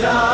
있어